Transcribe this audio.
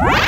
What?